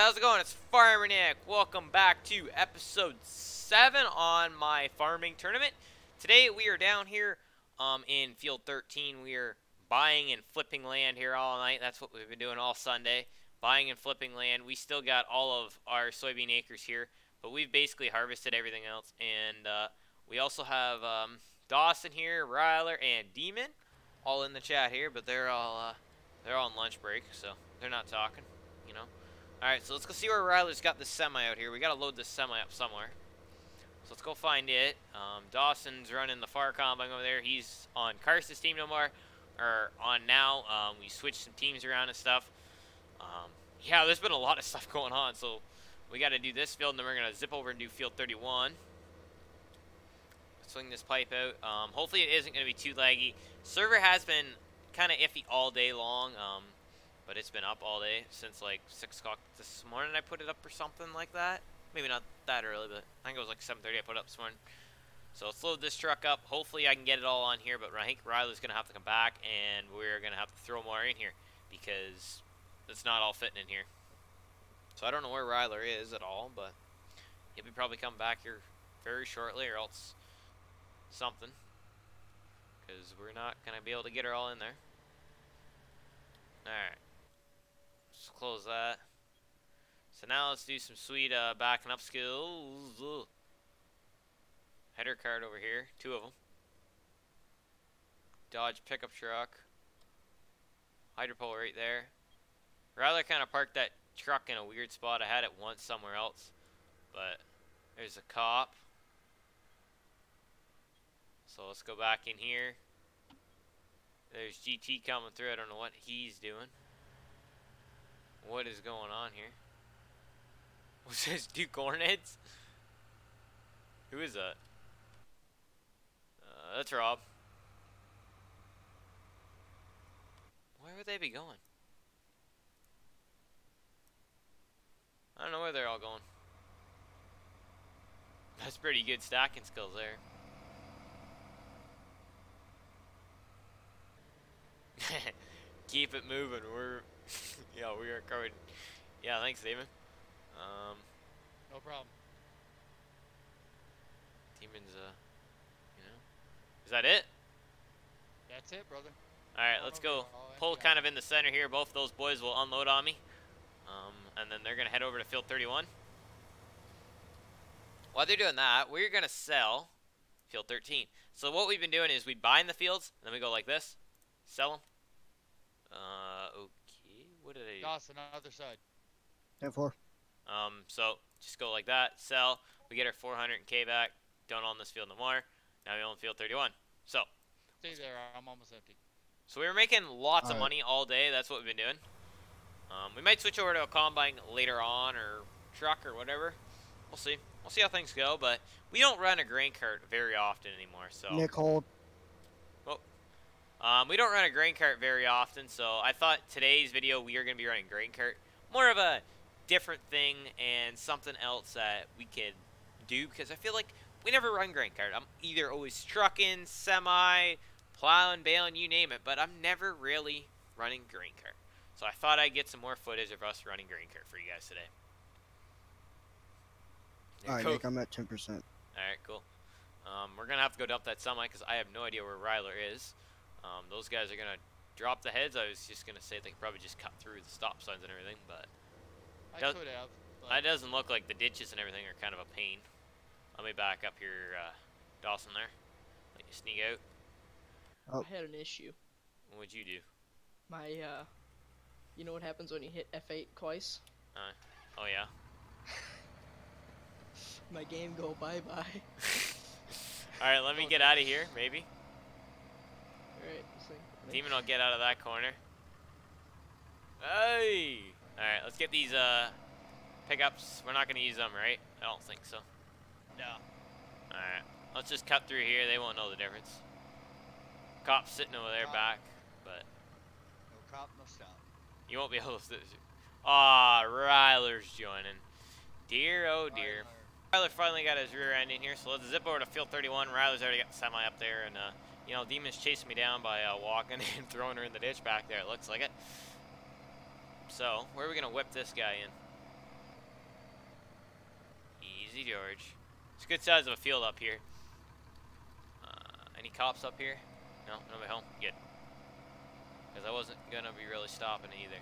How's it going? It's Farmer Nick. Welcome back to episode 7 on my farming tournament. Today we are down here um, in field 13. We are buying and flipping land here all night. That's what we've been doing all Sunday. Buying and flipping land. We still got all of our soybean acres here, but we've basically harvested everything else. And uh, we also have um, Dawson here, Ryler, and Demon all in the chat here, but they're all uh, they're all on lunch break, so they're not talking. Alright, so let's go see where Ryler's got this semi out here. We gotta load this semi up somewhere. So let's go find it. Um, Dawson's running the far combine over there. He's on Karst's team no more. Or on now. Um, we switched some teams around and stuff. Um, yeah, there's been a lot of stuff going on. So we gotta do this field and then we're gonna zip over and do field 31. Swing this pipe out. Um, hopefully it isn't gonna be too laggy. Server has been kind of iffy all day long. But it's been up all day since like 6 o'clock this morning I put it up or something like that. Maybe not that early, but I think it was like 7.30 I put it up this morning. So let's load this truck up. Hopefully I can get it all on here, but I think Ryler's going to have to come back, and we're going to have to throw more in here because it's not all fitting in here. So I don't know where Ryler is at all, but he'll be probably coming back here very shortly or else something because we're not going to be able to get her all in there. Alright. Let's close that. So now let's do some sweet uh, backing up skills. Ugh. Header card over here. Two of them. Dodge pickup truck. Hydropole right there. Rather kind of parked that truck in a weird spot. I had it once somewhere else. But there's a cop. So let's go back in here. There's GT coming through. I don't know what he's doing. What is going on here? What's this? Duke Hornets? Who is that? Uh, that's Rob. Where would they be going? I don't know where they're all going. That's pretty good stacking skills there. Keep it moving. We're yeah, we are covered. Yeah, thanks, Damon. Um, no problem. Demon's uh, you know, is that it? That's it, brother. All right, let's go. Pull kind of in the center here. Both those boys will unload on me, um, and then they're gonna head over to field 31. While they're doing that, we're gonna sell field 13. So what we've been doing is we buy in the fields, and then we go like this, sell them, uh. What did I do? Dawson, other side. 10-4. Um, so just go like that. Sell. We get our 400k back. Don't own this field no more. Now we own field 31. So. Stay there. I'm almost empty. So we were making lots all of right. money all day. That's what we've been doing. Um, we might switch over to a combine later on or truck or whatever. We'll see. We'll see how things go. But we don't run a grain cart very often anymore. So. Nick, hold. Um, we don't run a grain cart very often, so I thought today's video we are going to be running grain cart. More of a different thing and something else that we could do because I feel like we never run grain cart. I'm either always trucking, semi, plowing, baling, you name it, but I'm never really running grain cart. So I thought I'd get some more footage of us running grain cart for you guys today. Alright, Nick, I'm at 10%. Alright, cool. Um, we're going to have to go dump that semi because I have no idea where Ryler is. Um, those guys are going to drop the heads. I was just going to say they could probably just cut through the stop signs and everything, but... I could have. That doesn't look like the ditches and everything are kind of a pain. Let me back up here, uh, Dawson there. Let you sneak out. Oh. I had an issue. What'd you do? My, uh... You know what happens when you hit F8 twice? Uh, oh, yeah? My game go bye-bye. Alright, let me get out of here, maybe. Demon will get out of that corner. Hey! Alright, let's get these uh, pickups. We're not going to use them, right? I don't think so. No. Alright, let's just cut through here. They won't know the difference. Cop's sitting over there cop. back, but... No cop, no stop. You won't be able to... Ah, Ryler's joining. Dear, oh dear. Ryler finally got his rear end in here, so let's zip over to field 31. Ryler's already got the semi up there, and uh, you know, Demon's chasing me down by uh, walking and throwing her in the ditch back there. It looks like it. So, where are we going to whip this guy in? Easy George. It's a good size of a field up here. Uh, any cops up here? No, nobody home? Good. Because I wasn't going to be really stopping either.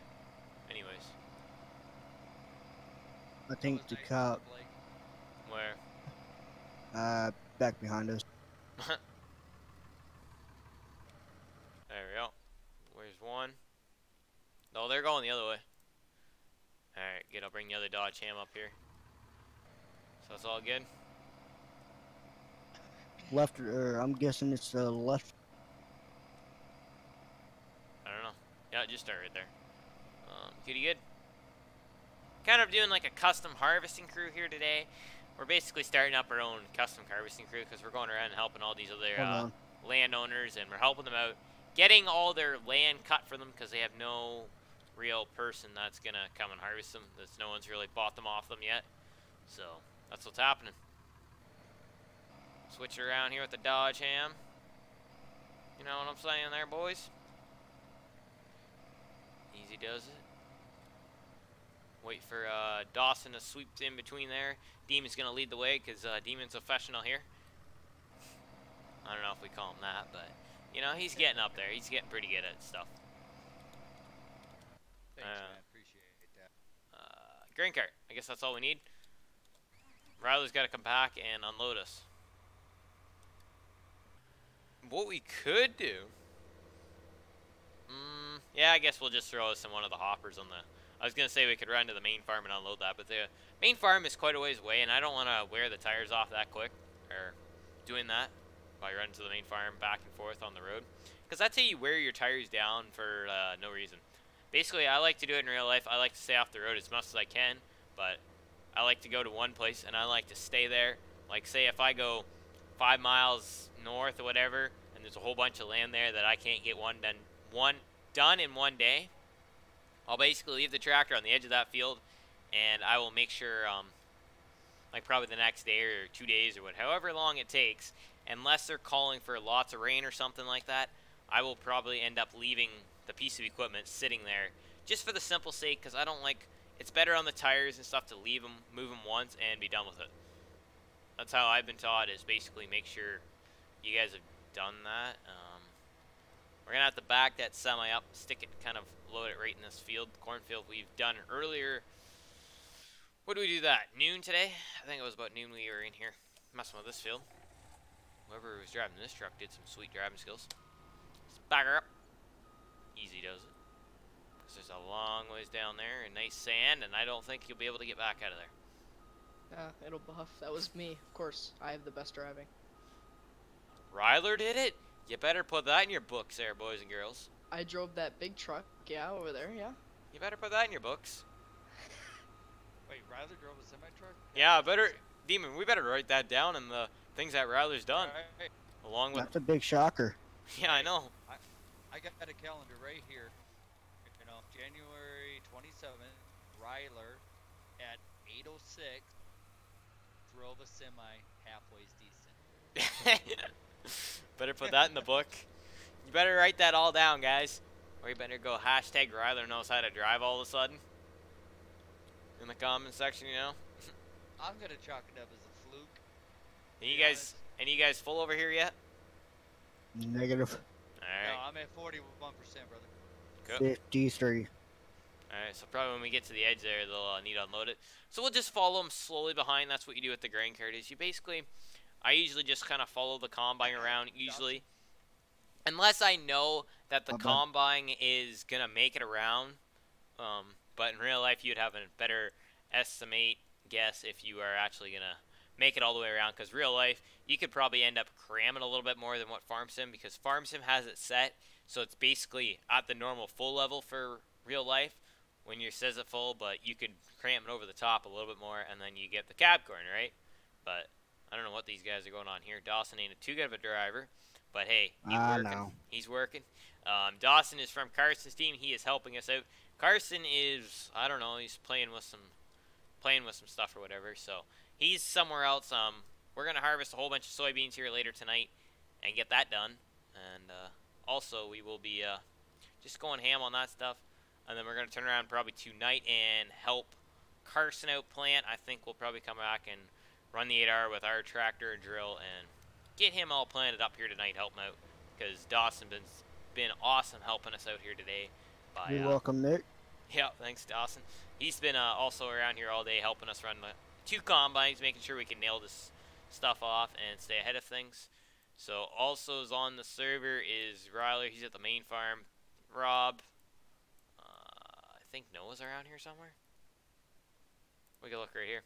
Anyways. I think the Nice, cop. Where? uh, back behind us. There we go. Where's one? No, they're going the other way. Alright, good. I'll bring the other Dodge Ram up here. So it's all good? Left, or I'm guessing it's the left. I don't know. Yeah, just start right there. Um, kitty good. Kind of doing like a custom harvesting crew here today. We're basically starting up our own custom harvesting crew because we're going around and helping all these other uh, landowners and we're helping them out getting all their land cut for them because they have no real person that's gonna come and harvest them that's no one's really bought them off them yet. So that's what's happening. Switch it around here with the Dodge Ram. You know what i'm saying there boys? Easy does it. Wait for uh, dawson to sweep in between there. Demon's gonna lead the way because uh, demon's professional here. I don't know if we call him that but you know, he's getting up there. He's getting pretty good at stuff. Thanks, Uh, man. Appreciate that. Uh, grain cart. I guess that's all we need. Ryler's got to come back and unload us. What we could do. Mm, yeah, I guess we'll just throw us in one of the hoppers on the. I was gonna say we could run to the main farm and unload that, but the main farm is quite a ways away, and I don't want to wear the tires off that quick, or doing that by run to the main farm back and forth on the road. Because that's how you wear your tires down for uh, no reason. Basically, I like to do it in real life. I like to stay off the road as much as I can, but I like to go to one place and I like to stay there. Like, say if I go five miles north or whatever, and there's a whole bunch of land there that I can't get one done, one done in one day, I'll basically leave the tractor on the edge of that field, and I will make sure, um, like probably the next day or two days or what, however long it takes, unless they're calling for lots of rain or something like that, I will probably end up leaving the piece of equipment sitting there just for the simple sake because I don't like it's better on the tires and stuff to leave them, move them once, and be done with it. That's how I've been taught is basically make sure you guys have done that. Um, we're gonna have to back that semi up, stick it, kind of load it right in this field, cornfield we've done earlier. What do we do that? Noon today? I think it was about noon we were in here messing with this field. Whoever was driving this truck did some sweet driving skills. Let's back her up. Easy does it. Because there's a long ways down there and nice sand, and I don't think you'll be able to get back out of there. Ah, it'll buff. That was me. Of course, I have the best driving. Ryler did it? You better put that in your books there, boys and girls. I drove that big truck. Yeah, over there. Yeah. You better put that in your books. Wait, Ryler drove a semi truck? Yeah, better, Demon, we better write that down in the things that Ryler's done. Right. Along with, That's a big shocker. yeah, I know. I got a calendar right here. You know, January 27th, Ryler at 8:06 drove a semi halfway decent. better put that in the book. You better write that all down, guys. Or you better go hashtag Ryler knows how to drive all of a sudden. In the comment section, you know. I'm gonna chalk it up as a. Any you guys, any you guys full over here yet? Negative No, I'm at 41%, brother. right, good. 53. All right, so probably when we get to the edge there, they'll uh, need to unload it. So we'll just follow them slowly behind. That's what you do with the grain cart. Is you basically, I usually just kind of follow the combine around. Usually, unless I know that the Okay. combine is gonna make it around. Um, but in real life, you'd have a better estimate guess if you are actually gonna make it all the way around. Because real life, you could probably end up cramming a little bit more than what Farm Sim because Farm Sim has it set so it's basically at the normal full level for real life when you says it full, but you could cram it over the top a little bit more, and then you get the cab corner, right? But I don't know what these guys are going on here. Dawson ain't a too good of a driver, but hey, he's I working. know. He's working. Um, Dawson is from Carson's team. He is helping us out. Carson is I don't know. He's playing with some playing with some stuff or whatever. So he's somewhere else. Um, we're gonna harvest a whole bunch of soybeans here later tonight and get that done. And uh, also we will be uh, just going ham on that stuff. And then we're gonna turn around probably tonight and help Carson out plant. I think we'll probably come back and run the 8R with our tractor and drill and get him all planted up here tonight, help him out. Because Dawson been been awesome helping us out here today. By, You're uh, welcome, Nick. yeah, thanks, Dawson. He's been uh, also around here all day helping us run the two combines, making sure we can nail this stuff off and stay ahead of things. So also is on the server is Ryler. He's at the main farm. Rob. Uh, I think Noah's around here somewhere. We can look right here.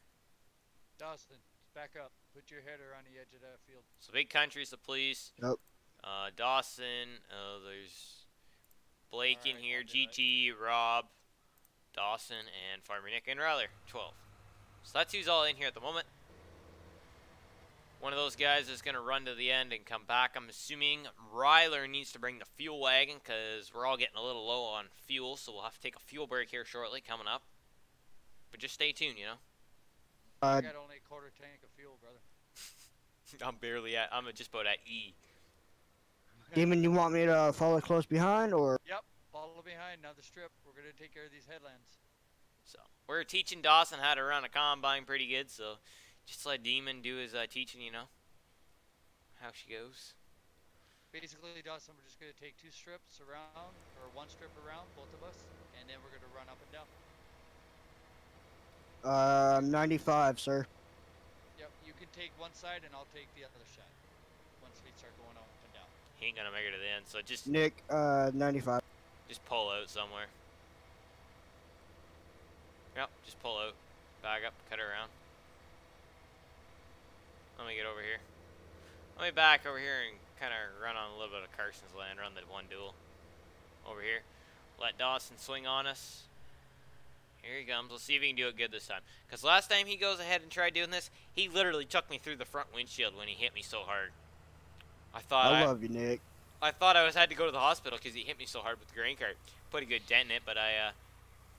Dawson, back up. Put your header on the edge of that field. So big country's the police. Yep. Uh, Dawson. Uh, there's Blake in here. I'll do it. GT, Rob, Dawson, and Farmer Nick and Ryler. 12. So that's who's all in here at the moment. One of those guys is going to run to the end and come back. I'm assuming Ryler needs to bring the fuel wagon because we're all getting a little low on fuel. So we'll have to take a fuel break here shortly coming up. But just stay tuned, you know. I Uh, got only a quarter tank of fuel, brother. I'm barely at, I'm just about at E. Demon, you want me to follow close behind, or Yep. Follow behind. Now the strip. We're gonna take care of these headlands. So we're teaching Dawson how to run a combine pretty good. So just let Demon do his uh, teaching, you know. How she goes. Basically, Dawson, we're just gonna take two strips around, or one strip around, both of us, and then we're gonna run up and down. uh, 95, sir. Yep. You can take one side, and I'll take the other side. Once we start going up and down. He ain't gonna make it to the end. So just Nick, uh, 95. just pull out somewhere. Yep, just pull out. Back up, cut it around. Let me get over here. Let me back over here and kind of run on a little bit of Carson's land, run the one duel over here. Let Dawson swing on us. Here he comes. Let's see if he can do it good this time. Because last time he goes ahead and tried doing this, he literally took me through the front windshield when he hit me so hard. I thought I I, love you, Nick. I thought I was had to go to the hospital because he hit me so hard with the grain cart. Put a good dent in it, but I uh,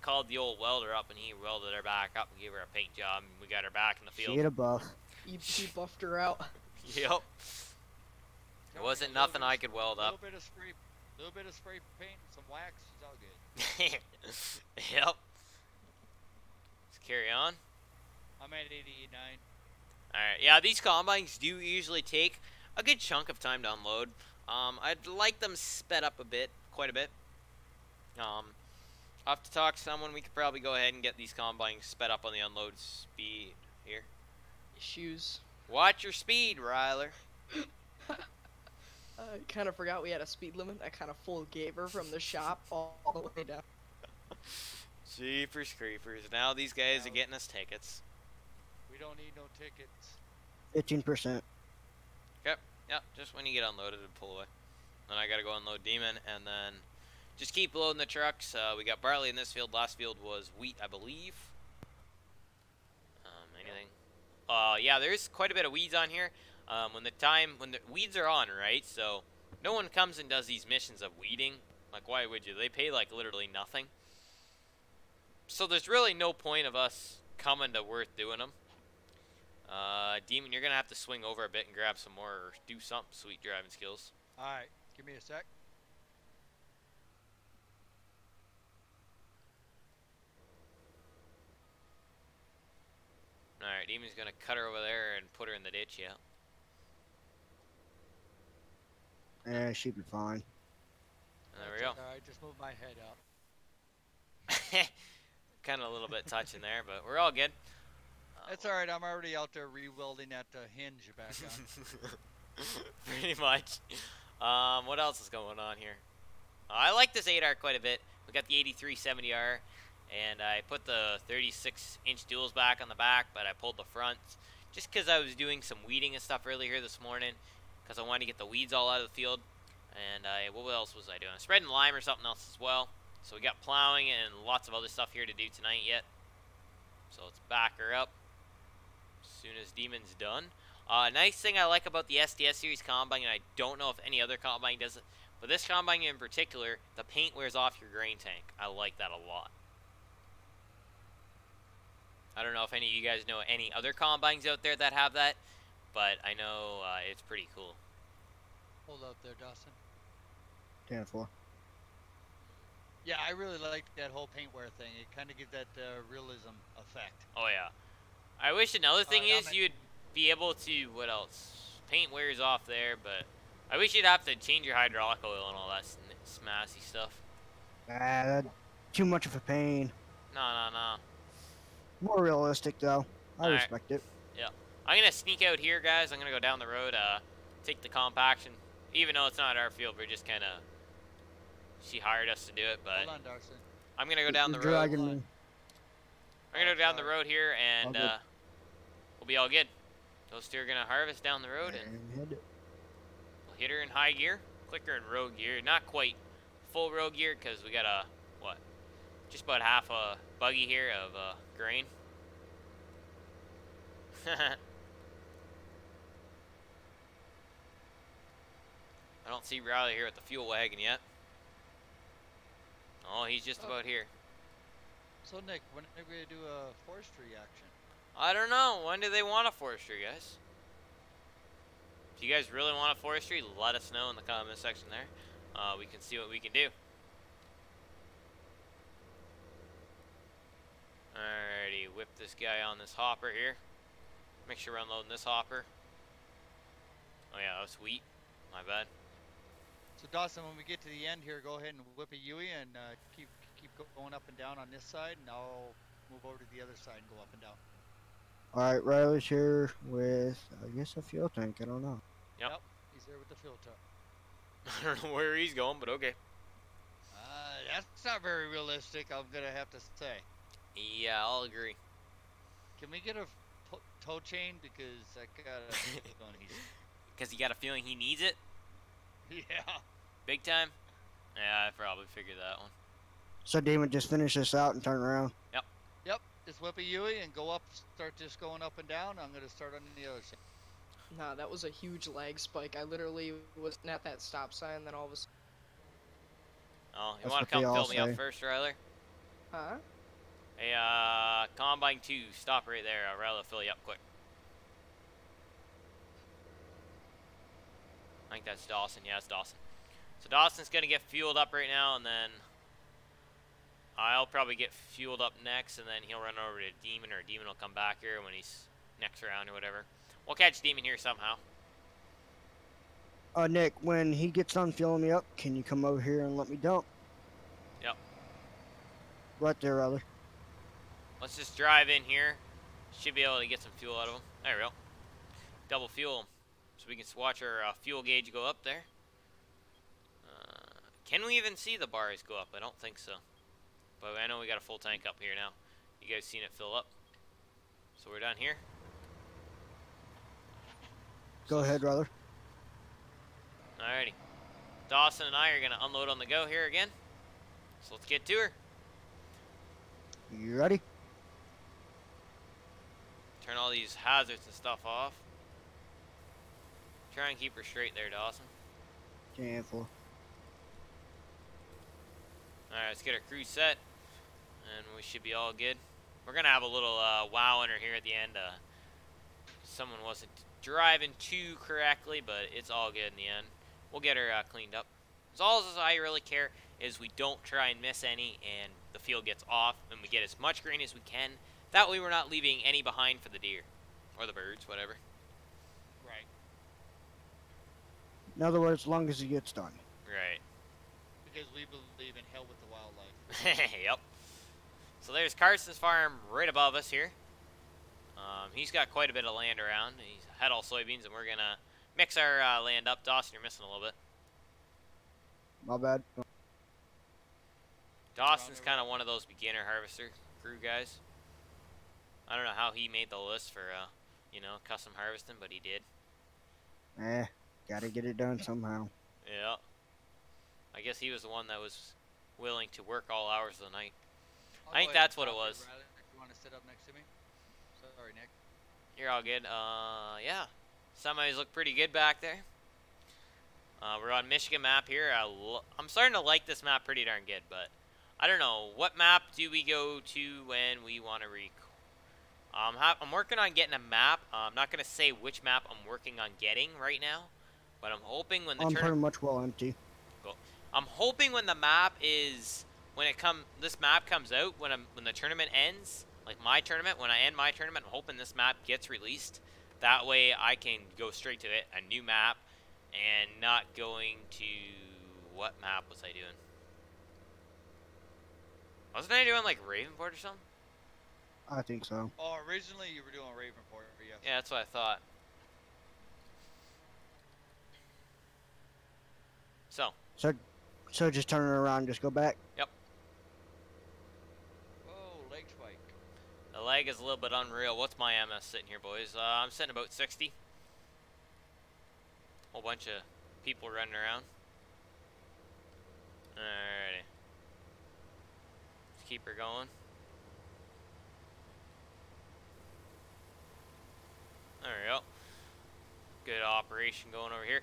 called the old welder up and he welded her back up and gave her a paint job and we got her back in the field. She field. had a buff. You, you buffed her out. yep. Tell There wasn't nothing I could weld up. A little bit of spray, little bit of spray paint, some wax. It's all good. yep. Let's carry on. I'm at 89. Alright, yeah, these combines do usually take a good chunk of time to unload. Um, I'd like them sped up a bit, quite a bit. Um, I'll have to talk to someone. We could probably go ahead and get these combines sped up on the unload speed here. Shoes. Watch your speed, Ryler. I kind of forgot we had a speed limit. I kind of full gave her from the shop all, all the way down. Jeepers creepers. Now these guys are getting us tickets. We don't need no tickets. 15%. Yep, just when you get unloaded and pull away. Then I gotta go unload Demon, and then just keep loading the trucks. Uh, we got barley in this field. Last field was wheat, I believe. Um, anything? Uh, yeah, there's quite a bit of weeds on here. Um, when the time when the weeds are on, right? So no one comes and does these missions of weeding. Like, why would you? They pay like literally nothing. So there's really no point of us coming to worth doing them. Uh, Demon, you're gonna have to swing over a bit and grab some more, or do something sweet driving skills. All right, give me a sec. All right, Demon's gonna cut her over there and put her in the ditch. Yeah. Yeah, she'd be fine. There we go. All right, just move my head up. kind of a little bit touching there, but we're all good. Uh, That's all right. I'm already out there rewelding that uh, hinge back on. Pretty much. Um, what else is going on here? Uh, I like this 8R quite a bit. We got the 8370R, and I put the 36 inch duals back on the back, but I pulled the fronts just because I was doing some weeding and stuff earlier this morning because I wanted to get the weeds all out of the field. And I, what else was I doing? Spreading lime or something else as well. So we got plowing and lots of other stuff here to do tonight yet. So let's back her up as soon as Demon's done. Uh, nice thing I like about the SDS series combine, and I don't know if any other combine does it, but this combine in particular, the paint wears off your grain tank. I like that a lot. I don't know if any of you guys know any other combines out there that have that, but I know uh, it's pretty cool. Hold up there, Dawson. 10 4. Yeah, I really like that whole paint wear thing. It kind of gives that uh, realism effect. Oh yeah. I wish another thing Alright, I'm is at- you'd be able to, what else? Paint wears off there, but I wish you'd have to change your hydraulic oil and all that sn- smassy stuff. Ah, that, too much of a pain. No, no, no. More realistic though. I Alright. respect it. Yeah. I'm gonna sneak out here, guys. I'm gonna go down the road, uh, take the compaction. Even though it's not our field, we're just kind of. She hired us to do it, but Hold on, Dawson. I'm gonna go down the You're road. dragging Hold me. I'm gonna Oh, go down the road here, and uh, we'll be all good. Those two are gonna harvest down the road, and And hit we'll hit her in high gear, click her in road gear. Not quite full road gear, because we got a what? Just about half a buggy here of uh, grain. I don't see Ryler here with the fuel wagon yet. Oh, he's just Oh. about here. So Nick, when are we gonna do a forestry action? I don't know. When do they want a forestry, guys? If you guys really want a forestry, let us know in the comment section there. Uh, we can see what we can do. Alrighty, whip this guy on this hopper here. Make sure we're unloading this hopper. Oh yeah, that was wheat. My bad. So Dawson, when we get to the end here, go ahead and whip a Yui and uh, keep keep going up and down on this side, and I'll move over to the other side and go up and down. All right, Ryler's here with I guess a fuel tank. I don't know. Yep, he's there with the fuel tank. I don't know where he's going, but okay. Uh, that's not very realistic. I'm gonna have to say. Yeah, I'll agree. Can we get a to- tow chain because I got a going easy. Because you got a feeling he needs it Yeah. big time. Yeah, I probably figured that one. So Damon, just finish this out and turn around. Yep. Yep. Just whip a Yui and go up. Start just going up and down. I'm gonna start on the other side. Nah, that was a huge lag spike. I literally was at that stop sign, then all of a sudden. Oh, you want to come fill me up first, Ryler? Huh? Hey, uh, Combine 2, stop right there. I'll rather fill you up quick. I think that's Dawson. Yeah, it's Dawson. So Dawson's going to get fueled up right now, and then I'll probably get fueled up next, and then he'll run over to Demon, or Demon will come back here when he's next round or whatever. We'll catch Demon here somehow. Uh, Nick, when he gets done filling me up, can you come over here and let me dump? Yep. Right there, Ryler. Let's just drive in here. Should be able to get some fuel out of them. There we go. Double fuel. So we can watch our uh, fuel gauge go up there. Uh, can we even see the bars go up? I don't think so. But I know we got a full tank up here now. You guys seen it fill up? So we're down here. Go ahead, Ryler. Alrighty. Dawson and I are going to unload on the go here again. So let's get to her. You ready? Turn all these hazards and stuff off. Try and keep her straight there, Dawson. Careful. Alright, let's get our crew set, and we should be all good. We're gonna have a little uh, wow in her here at the end. Uh, someone wasn't driving too correctly, but it's all good in the end. We'll get her uh, cleaned up. As all as I really care is we don't try and miss any, and the field gets off, and we get as much grain as we can. That way, we're not leaving any behind for the deer or the birds, whatever. Right. In other words, as long as he gets done. Right. Because we believe in hell with the wildlife. yep. So there's Carson's farm right above us here. Um, he's got quite a bit of land around. He's had all soybeans, and we're gonna mix our uh, land up. Dawson, you're missing a little bit. My bad. Dawson's kind of one of those beginner harvester crew guys. I don't know how he made the list for, uh, you know, custom harvesting, but he did. Eh, gotta get it done somehow. Yeah. I guess he was the one that was willing to work all hours of the night. I'll I think go ahead and that's what it was. Ryler, You want to sit up next to me? Sorry, Nick. You're all good. Uh, yeah. Semis look pretty good back there. Uh, we're on Michigan map here. I lo- I'm starting to like this map pretty darn good, but I don't know. What map do we go to when we want to rec... Um, ha- I'm working on getting a map. Uh, I'm not going to say which map I'm working on getting right now, but I'm hoping when the I'm tournament... pretty much well empty. I'm hoping when the map is when it come this map comes out when I'm when the tournament ends, like my tournament, when I end my tournament, I'm hoping this map gets released. That way I can go straight to it, a new map, and not going to what map was I doing? Wasn't I doing like Ravenport or something? I think so. Oh, originally you were doing Ravenport, yes. Yeah, that's what I thought. So, So, so just turn it around, just go back. Yep. Whoa, leg spike. the lag is a little bit unreal. What's my MS sitting here, boys? Uh, I'm sitting about 60. Whole bunch of people running around. Alrighty. Let's keep her going. There we go. Good operation going over here.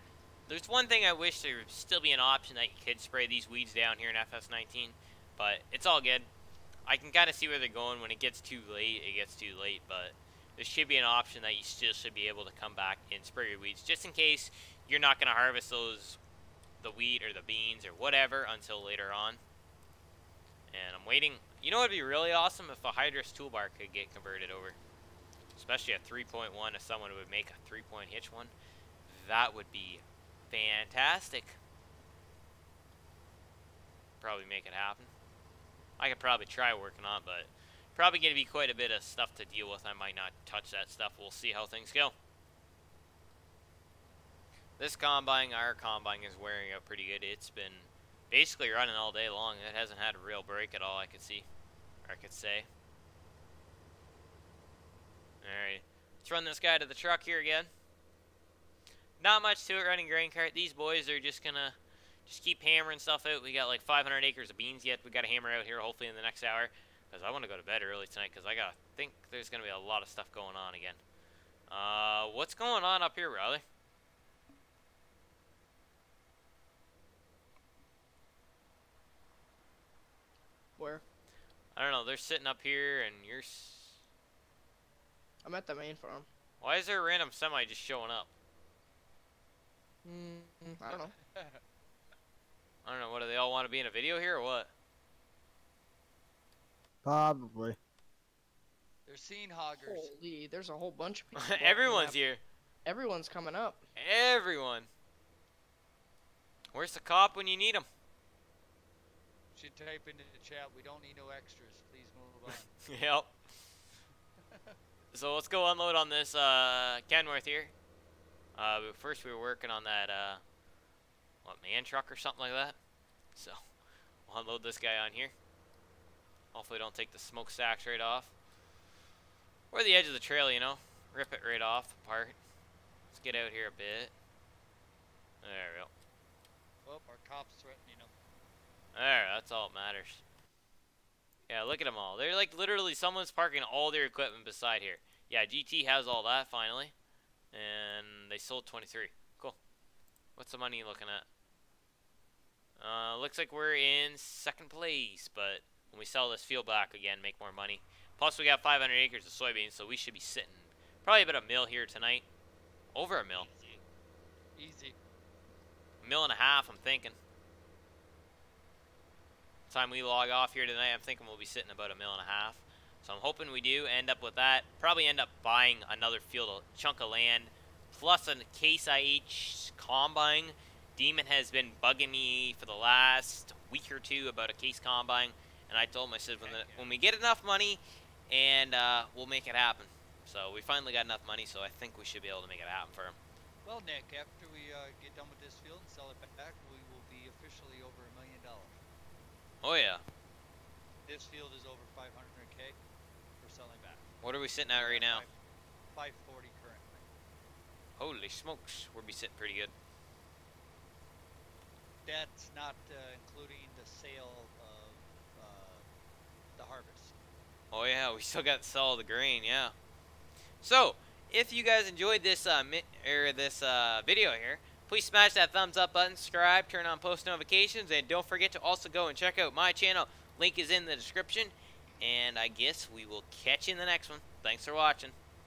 There's one thing I wish there would still be an option that you could spray these weeds down here in FS19, but it's all good. I can kind of see where they're going. When it gets too late, it gets too late, but there should be an option that you still should be able to come back and spray your weeds, just in case you're not going to harvest those, the wheat or the beans or whatever until later on. And I'm waiting. You know what would be really awesome if a Hydrus toolbar could get converted over, especially a 3.1. If someone would make a three-point hitch one, that would be fantastic. Probably make it happen. I could probably try working on, it, but probably going to be quite a bit of stuff to deal with. I might not touch that stuff. We'll see how things go. This combine, our combine, is wearing out pretty good. It's been basically running all day long. It hasn't had a real break at all, I could see. I could say. Alright. Let's run this guy to the truck here again. Not much to it running grain cart. These boys are just gonna just keep hammering stuff out. We got like 500 acres of beans yet. We got to hammer out here hopefully in the next hour. Because I want to go to bed early tonight because I gotta think there's going to be a lot of stuff going on again. Uh, what's going on up here, Ryler? Where? I don't know. They're sitting up here and you're... S I'm at the main farm. Why is there a random semi just showing up? Mm, I don't know. I don't know. What, do they all want to be in a video here or what? Probably. They're scene hoggers. Holy, there's a whole bunch of people. Everyone's here. Everyone's coming up. Everyone. Where's the cop when you need him? Should type into the chat. We don't need no extras. Please move on. yep. So let's go unload on this uh, Kenworth here. Uh, first we were working on that, uh, what, man truck or something like that. So we'll unload this guy on here. Hopefully don't take the smoke smokestacks right off. Or the edge of the trail, you know. Rip it right off apart. Let's get out here a bit. There we go. oh, our cops threatening them. There, that's all that matters. Yeah, look at them all. They're like literally someone's parking all their equipment beside here. Yeah, GT has all that finally. And they sold 23. Cool. What's the money looking at? Uh, looks like we're in second place, but when we sell this field back again, make more money. Plus, we got 500 acres of soybeans, so we should be sitting probably about a mill here tonight. Over a mill. Easy. Easy. A mill and a half, I'm thinking. Time we log off here tonight, I'm thinking we'll be sitting about a mill and a half. So I'm hoping we do end up with that. Probably end up buying another field, a chunk of land, plus a Case IH combine. Demon has been bugging me for the last week or two about a Case combine, and I told him I said when the, when we get enough money, and uh, we'll make it happen. So we finally got enough money, so I think we should be able to make it happen for him. Well, Nick, after we uh, get done with this field and sell it back, we will be officially over a million dollars. Oh yeah. This field is over 500k for selling back. What are we sitting at right now? 540 currently. Holy smokes, we'll be sitting pretty good. That's not uh, including the sale of uh, the harvest. Oh yeah, we still got to sell the grain, yeah. So, if you guys enjoyed this uh, mi- or this uh, video here, please smash that thumbs up button, subscribe, turn on post notifications, and don't forget to also go and check out my channel. Link is in the description. And I guess we will catch you in the next one. Thanks for watching.